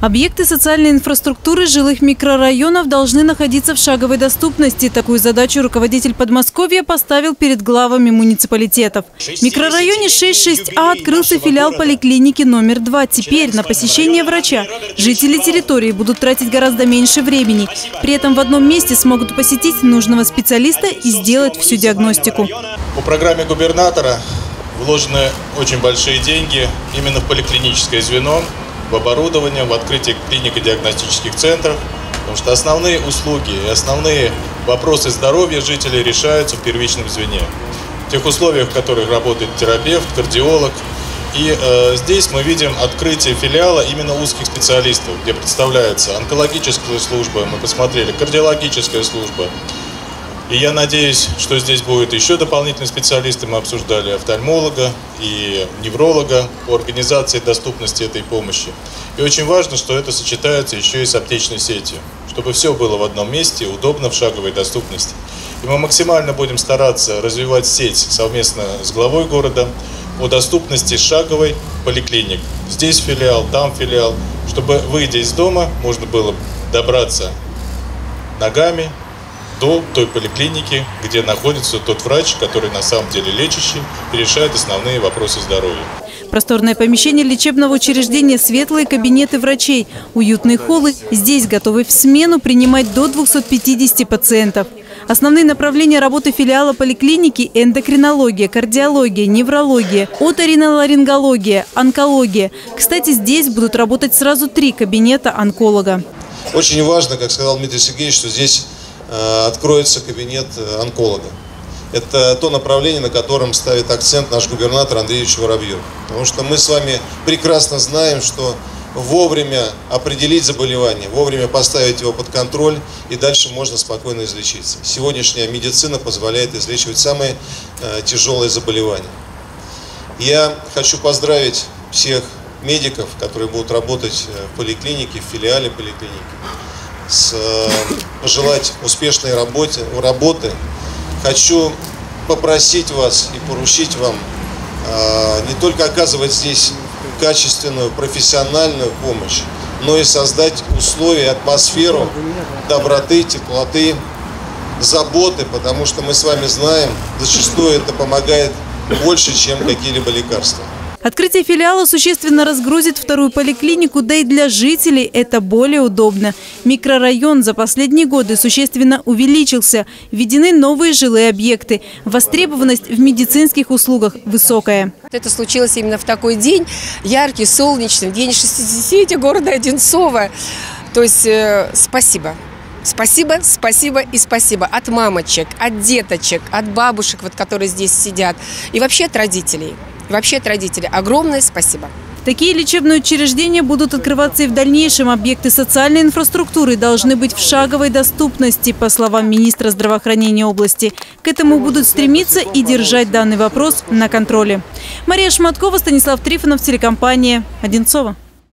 Объекты социальной инфраструктуры жилых микрорайонов должны находиться в шаговой доступности. Такую задачу руководитель Подмосковья поставил перед главами муниципалитетов. В микрорайоне 6.6А открылся филиал поликлиники номер 2. Теперь на посещение врача жители территории будут тратить гораздо меньше времени. При этом в одном месте смогут посетить нужного специалиста и сделать всю диагностику. По программе губернатора вложены очень большие деньги именно в поликлиническое звено в оборудование, в открытие клинико-диагностических центров, потому что основные услуги и основные вопросы здоровья жителей решаются в первичном звене. В тех условиях, в которых работает терапевт, кардиолог. И э, здесь мы видим открытие филиала именно узких специалистов, где представляется онкологическая служба, мы посмотрели, кардиологическая служба, и я надеюсь, что здесь будут еще дополнительные специалисты. Мы обсуждали офтальмолога и невролога по организации доступности этой помощи. И очень важно, что это сочетается еще и с аптечной сетью, чтобы все было в одном месте, удобно в шаговой доступности. И мы максимально будем стараться развивать сеть совместно с главой города о доступности шаговой поликлиник. Здесь филиал, там филиал, чтобы, выйдя из дома, можно было добраться ногами, до той поликлиники, где находится тот врач, который на самом деле лечащий и решает основные вопросы здоровья. Просторное помещение лечебного учреждения, светлые кабинеты врачей, уютные холлы. Здесь готовы в смену принимать до 250 пациентов. Основные направления работы филиала поликлиники – эндокринология, кардиология, неврология, оториноларингология, онкология. Кстати, здесь будут работать сразу три кабинета онколога. Очень важно, как сказал Дмитрий Сергеевич, что здесь откроется кабинет э, онколога. Это то направление, на котором ставит акцент наш губернатор Андреевич Воробьев. Потому что мы с вами прекрасно знаем, что вовремя определить заболевание, вовремя поставить его под контроль, и дальше можно спокойно излечиться. Сегодняшняя медицина позволяет излечивать самые э, тяжелые заболевания. Я хочу поздравить всех медиков, которые будут работать в поликлинике, в филиале поликлиники с, э, пожелать успешной работе, работы. Хочу попросить вас и поручить вам э, не только оказывать здесь качественную, профессиональную помощь, но и создать условия, атмосферу доброты, теплоты, заботы, потому что мы с вами знаем, зачастую это помогает больше, чем какие-либо лекарства. Открытие филиала существенно разгрузит вторую поликлинику, да и для жителей это более удобно. Микрорайон за последние годы существенно увеличился. Введены новые жилые объекты. Востребованность в медицинских услугах высокая. Это случилось именно в такой день, яркий, солнечный, день 60 города Одинцова. То есть э, спасибо. Спасибо, спасибо и спасибо от мамочек, от деточек, от бабушек, вот, которые здесь сидят, и вообще от родителей. И вообще от родителей огромное спасибо. Такие лечебные учреждения будут открываться и в дальнейшем. Объекты социальной инфраструктуры должны быть в шаговой доступности, по словам министра здравоохранения области. К этому будут стремиться и держать данный вопрос на контроле. Мария Шматкова, Станислав Трифонов, телекомпания «Одинцова».